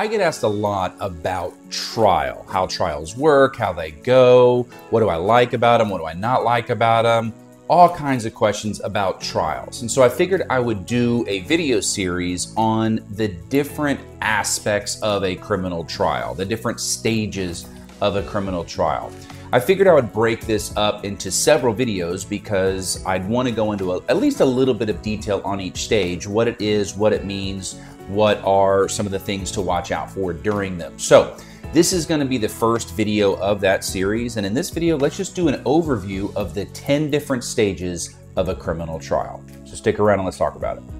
I get asked a lot about trial, how trials work, how they go, what do I like about them, what do I not like about them, all kinds of questions about trials. And so I figured I would do a video series on the different aspects of a criminal trial, the different stages of a criminal trial. I figured I would break this up into several videos because I'd want to go into a, at least a little bit of detail on each stage, what it is, what it means, what are some of the things to watch out for during them. So this is going to be the first video of that series. And in this video, let's just do an overview of the 10 different stages of a criminal trial. So stick around and let's talk about it.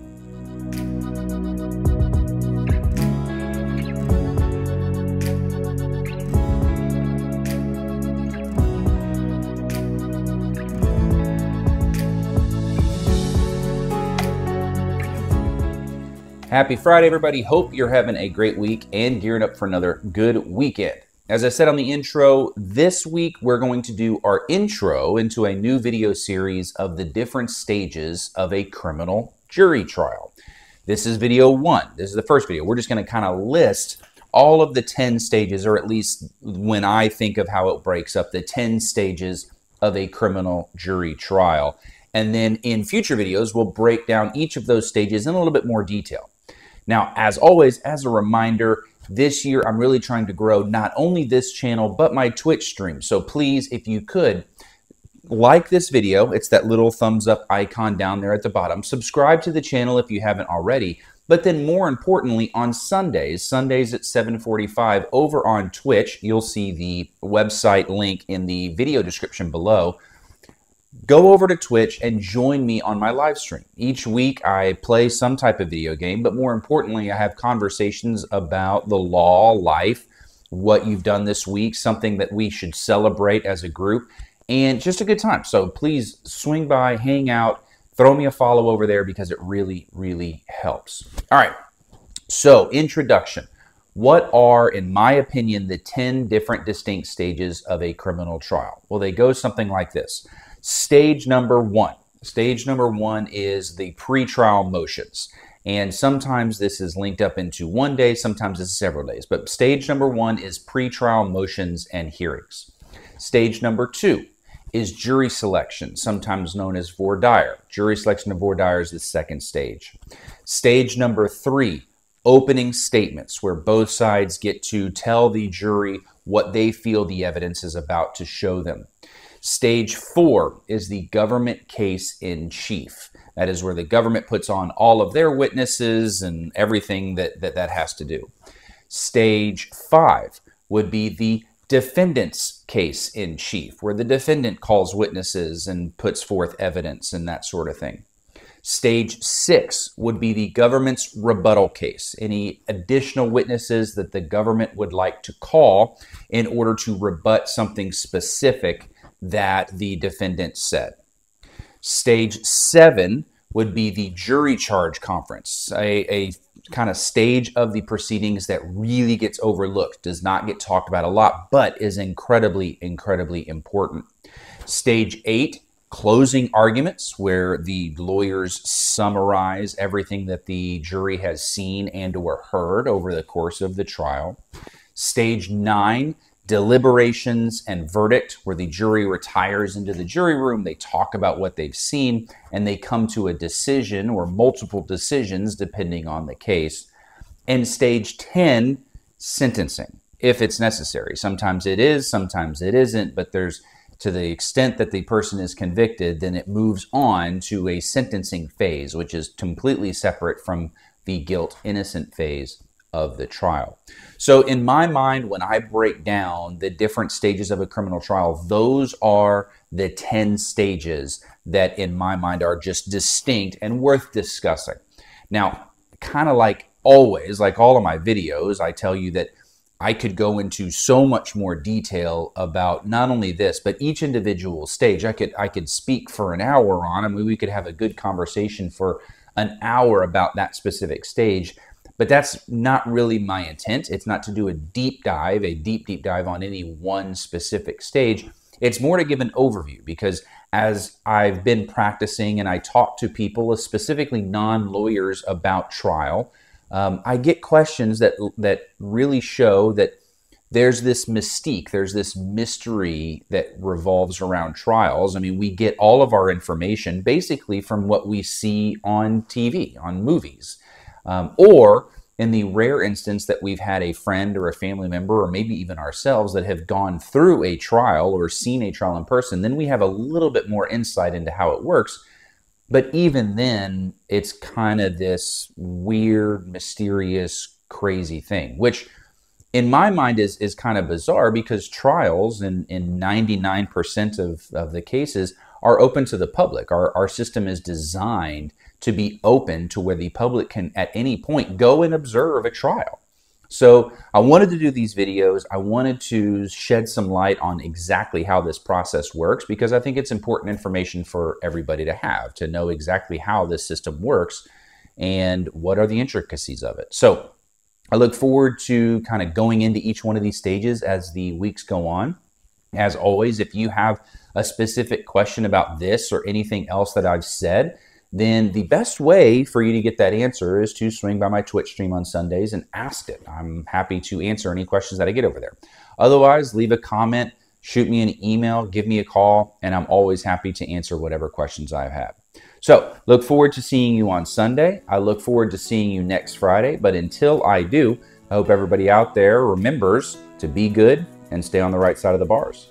Happy Friday, everybody. Hope you're having a great week and gearing up for another good weekend. As I said on the intro, this week we're going to do our intro into a new video series of the different stages of a criminal jury trial. This is video one. This is the first video. We're just going to kind of list all of the 10 stages, or at least when I think of how it breaks up, the 10 stages of a criminal jury trial. And then in future videos, we'll break down each of those stages in a little bit more detail. Now, as always, as a reminder, this year I'm really trying to grow not only this channel, but my Twitch stream. So please, if you could, like this video. It's that little thumbs up icon down there at the bottom. Subscribe to the channel if you haven't already. But then more importantly, on Sundays, Sundays at 745 over on Twitch, you'll see the website link in the video description below go over to Twitch and join me on my live stream. Each week I play some type of video game, but more importantly, I have conversations about the law, life, what you've done this week, something that we should celebrate as a group, and just a good time. So please swing by, hang out, throw me a follow over there because it really, really helps. All right. So, introduction. What are, in my opinion, the 10 different distinct stages of a criminal trial? Well, they go something like this. Stage number one. Stage number one is the pretrial motions. And sometimes this is linked up into one day, sometimes it's several days. But stage number one is pretrial motions and hearings. Stage number two is jury selection, sometimes known as voir dire. Jury selection of voir dire is the second stage. Stage number three, opening statements, where both sides get to tell the jury what they feel the evidence is about to show them. Stage four is the government case in chief. That is where the government puts on all of their witnesses and everything that that, that has to do. Stage five would be the defendant's case in chief, where the defendant calls witnesses and puts forth evidence and that sort of thing. Stage six would be the government's rebuttal case, any additional witnesses that the government would like to call in order to rebut something specific that the defendant said. Stage seven would be the jury charge conference, a, a kind of stage of the proceedings that really gets overlooked, does not get talked about a lot, but is incredibly, incredibly important. Stage eight, closing arguments, where the lawyers summarize everything that the jury has seen and or heard over the course of the trial. Stage nine, deliberations and verdict, where the jury retires into the jury room, they talk about what they've seen, and they come to a decision or multiple decisions depending on the case. And stage 10, sentencing, if it's necessary. Sometimes it is, sometimes it isn't, but there's to the extent that the person is convicted, then it moves on to a sentencing phase, which is completely separate from the guilt innocent phase of the trial. So, in my mind, when I break down the different stages of a criminal trial, those are the 10 stages that, in my mind, are just distinct and worth discussing. Now, kind of like always, like all of my videos, I tell you that I could go into so much more detail about not only this, but each individual stage. I could I could speak for an hour on. I mean, we could have a good conversation for an hour about that specific stage. But that's not really my intent. It's not to do a deep dive, a deep, deep dive on any one specific stage. It's more to give an overview because as I've been practicing and I talk to people, specifically non lawyers, about trial, um, I get questions that that really show that there's this mystique, there's this mystery that revolves around trials. I mean, we get all of our information basically from what we see on TV, on movies, um, or in the rare instance that we've had a friend or a family member, or maybe even ourselves, that have gone through a trial or seen a trial in person, then we have a little bit more insight into how it works. But even then, it's kind of this weird, mysterious, crazy thing, which in my mind is is kind of bizarre because trials in in 99% of, of the cases are open to the public. Our, our system is designed to be open to where the public can at any point go and observe a trial. So i wanted to do these videos. I wanted to shed some light on exactly how this process works because i think it's important information for everybody to have to know exactly how this system works and what are the intricacies of it. So I look forward to kind of going into each one of these stages as the weeks go on. As always, if you have a specific question about this or anything else that I've said, then the best way for you to get that answer is to swing by my Twitch stream on Sundays and ask it. I'm happy to answer any questions that I get over there. Otherwise, leave a comment, shoot me an email, give me a call, and I'm always happy to answer whatever questions I have. So, look forward to seeing you on Sunday. I look forward to seeing you next Friday. But until I do, I hope everybody out there remembers to be good and stay on the right side of the bars.